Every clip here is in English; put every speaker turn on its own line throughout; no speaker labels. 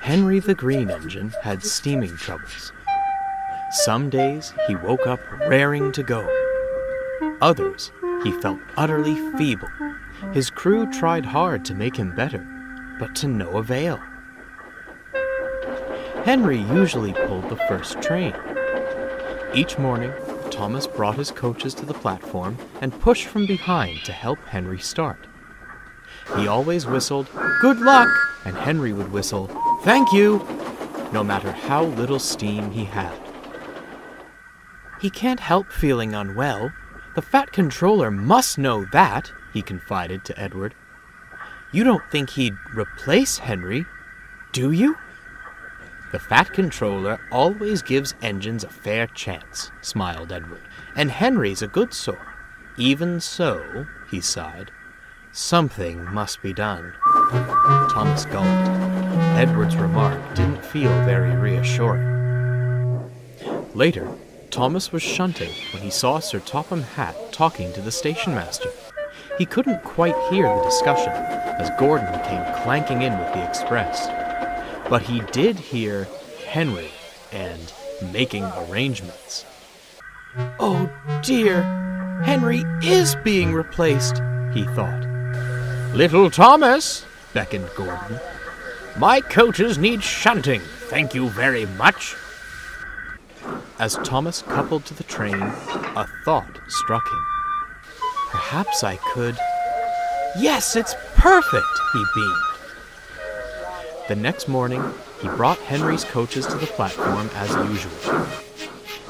Henry the Green Engine had steaming troubles. Some days he woke up raring to go. Others, he felt utterly feeble. His crew tried hard to make him better, but to no avail. Henry usually pulled the first train. Each morning, Thomas brought his coaches to the platform and pushed from behind to help Henry start. He always whistled, Good luck! and Henry would whistle, Thank you! no matter how little steam he had. He can't help feeling unwell. The Fat Controller must know that, he confided to Edward. You don't think he'd replace Henry, do you? The Fat Controller always gives engines a fair chance, smiled Edward, and Henry's a good sort. Even so, he sighed, something must be done. Thomas gulped. Edward's remark didn't feel very reassuring. Later, Thomas was shunting when he saw Sir Topham Hatt talking to the station master. He couldn't quite hear the discussion as Gordon came clanking in with the express. But he did hear Henry and making arrangements. Oh dear, Henry is being replaced, he thought. Little Thomas, beckoned Gordon. My coaches need shunting, thank you very much. As Thomas coupled to the train, a thought struck him. Perhaps I could. Yes, it's perfect, he beamed. The next morning, he brought Henry's coaches to the platform as usual.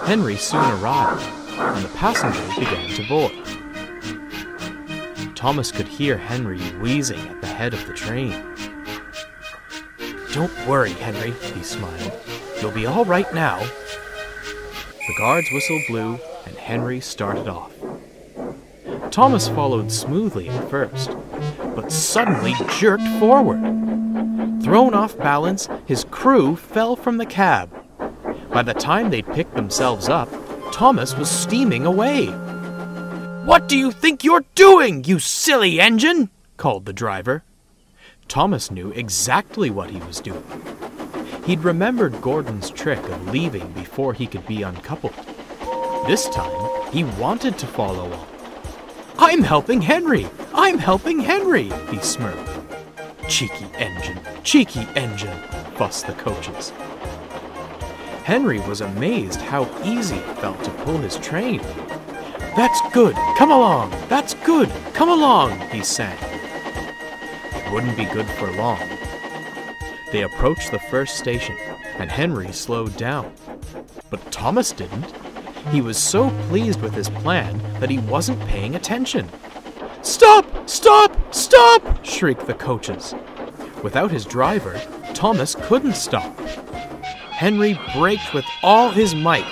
Henry soon arrived, and the passengers began to board. Thomas could hear Henry wheezing at the head of the train. Don't worry, Henry, he smiled. You'll be all right now. The guard's whistle blew, and Henry started off. Thomas followed smoothly at first, but suddenly jerked forward. Thrown off balance, his crew fell from the cab. By the time they'd picked themselves up, Thomas was steaming away. What do you think you're doing, you silly engine? called the driver. Thomas knew exactly what he was doing. He'd remembered Gordon's trick of leaving before he could be uncoupled. This time, he wanted to follow on. I'm helping Henry! I'm helping Henry! he smirked. Cheeky engine, cheeky engine, fussed the coaches. Henry was amazed how easy it felt to pull his train. That's good, come along, that's good, come along, he sang. It wouldn't be good for long. They approached the first station, and Henry slowed down. But Thomas didn't. He was so pleased with his plan that he wasn't paying attention. Stop! Stop! Stop! shrieked the coaches. Without his driver, Thomas couldn't stop. Henry braked with all his might.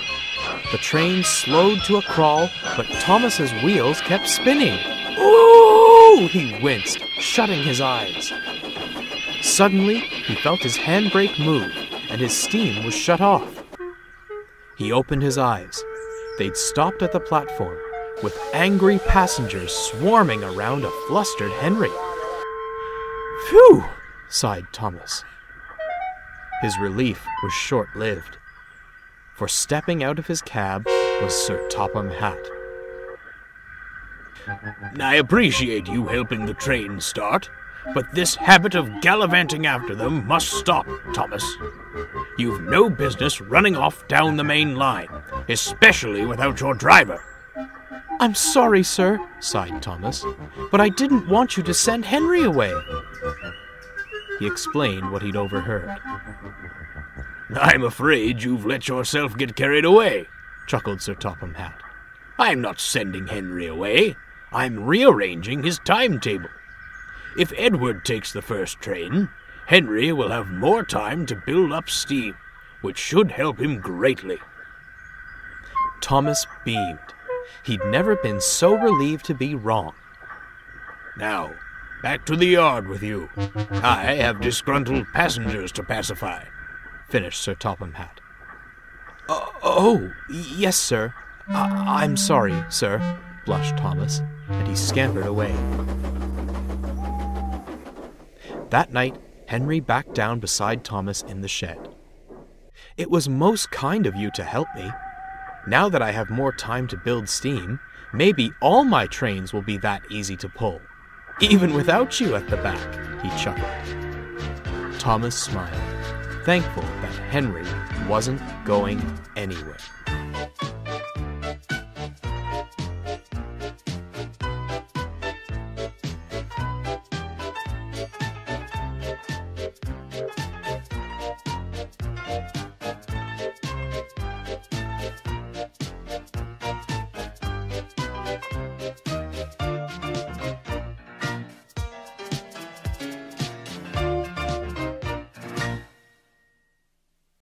The train slowed to a crawl, but Thomas's wheels kept spinning. Ooh! He winced, shutting his eyes. Suddenly, he felt his handbrake move, and his steam was shut off. He opened his eyes. They'd stopped at the platform, with angry passengers swarming around a flustered Henry. Phew! sighed Thomas. His relief was short lived, for stepping out of his cab was Sir Topham Hatt.
I appreciate you helping the train start, but this habit of gallivanting after them must stop, Thomas. You've no business running off down the main line, especially without your driver.
I'm sorry, sir, sighed Thomas, but I didn't want you to send Henry away. He explained what he'd overheard.
I'm afraid you've let yourself get carried away, chuckled Sir Topham Hatt. I'm not sending Henry away. I'm rearranging his timetable. If Edward takes the first train, Henry will have more time to build up steam, which should help him greatly.
Thomas beamed. He'd never been so relieved to be wrong.
Now, back to the yard with you. I have disgruntled passengers to pacify, finished Sir Topham Hatt.
Uh, oh, yes, sir. I- I'm sorry, sir, blushed Thomas, and he scampered away. That night, Henry backed down beside Thomas in the shed. It was most kind of you to help me. Now that I have more time to build steam, maybe all my trains will be that easy to pull. Even without you at the back, he chuckled. Thomas smiled, thankful that Henry wasn't going anywhere.